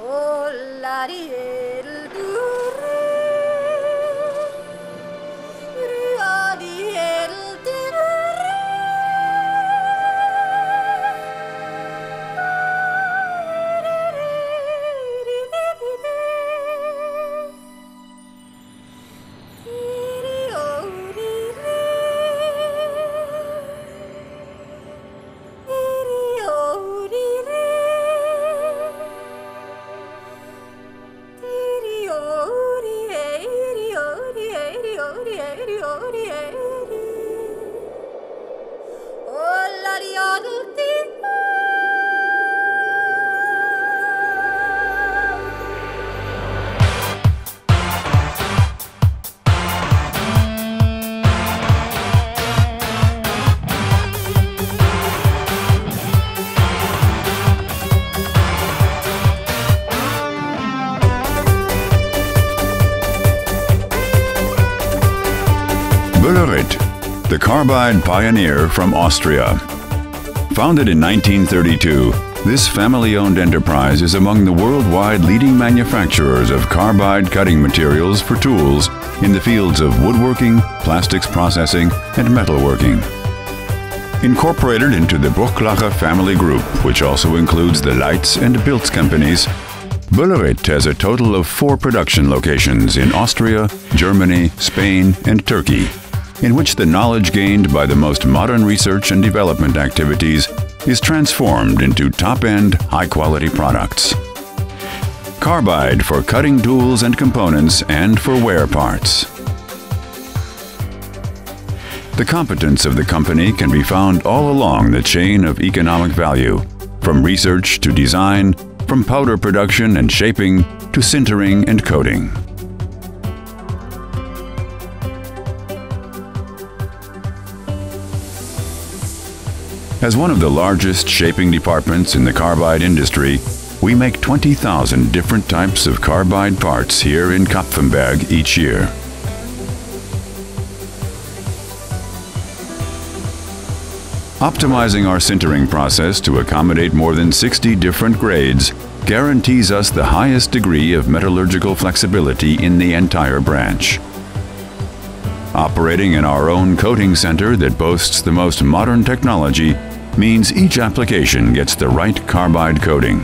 Oh, the carbide pioneer from Austria. Founded in 1932, this family-owned enterprise is among the worldwide leading manufacturers of carbide cutting materials for tools in the fields of woodworking, plastics processing, and metalworking. Incorporated into the Brucklacher family group, which also includes the Leitz and Bilz companies, Boehlerit has a total of four production locations in Austria, Germany, Spain, and Turkey, in which the knowledge gained by the most modern research and development activities is transformed into top-end, high-quality products. Carbide for cutting tools and components and for wear parts. The competence of the company can be found all along the chain of economic value, from research to design, from powder production and shaping to sintering and coating. As one of the largest shaping departments in the carbide industry, we make 20,000 different types of carbide parts here in Kapfenberg each year. Optimizing our sintering process to accommodate more than 60 different grades guarantees us the highest degree of metallurgical flexibility in the entire branch. Operating in our own coating center that boasts the most modern technology means each application gets the right carbide coating.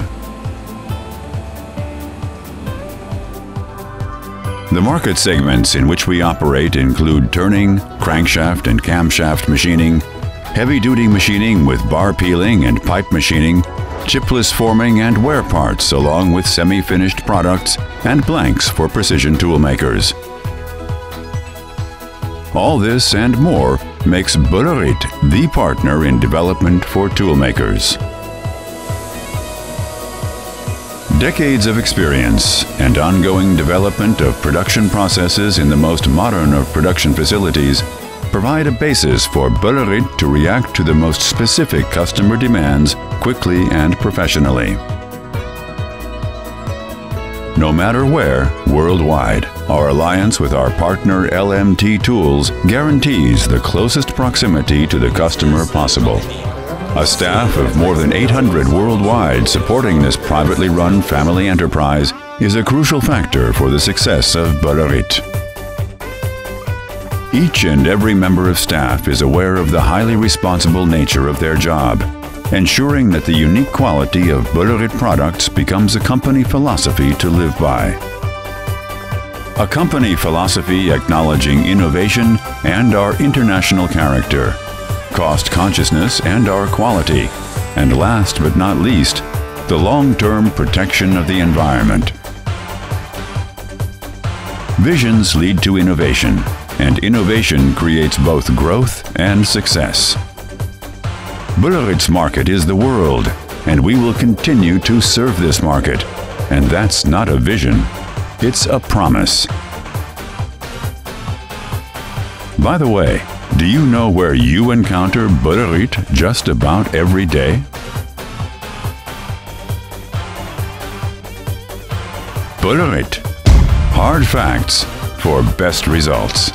The market segments in which we operate include turning, crankshaft and camshaft machining, heavy-duty machining with bar peeling and pipe machining, chipless forming and wear parts along with semi-finished products and blanks for precision tool makers. All this and more makes Boehlerit the partner in development for toolmakers. Decades of experience and ongoing development of production processes in the most modern of production facilities provide a basis for Boehlerit to react to the most specific customer demands quickly and professionally. No matter where, worldwide, our alliance with our partner LMT Tools guarantees the closest proximity to the customer possible. A staff of more than 800 worldwide supporting this privately run family enterprise is a crucial factor for the success of Boehlerit. Each and every member of staff is aware of the highly responsible nature of their job, ensuring that the unique quality of Boehlerit products becomes a company philosophy to live by. A company philosophy acknowledging innovation and our international character, cost consciousness and our quality, and last but not least, the long-term protection of the environment. Visions lead to innovation, and innovation creates both growth and success. Boehlerit's market is the world, and we will continue to serve this market. And that's not a vision, it's a promise. By the way, do you know where you encounter Boehlerit just about every day? Boehlerit. Hard facts for best results.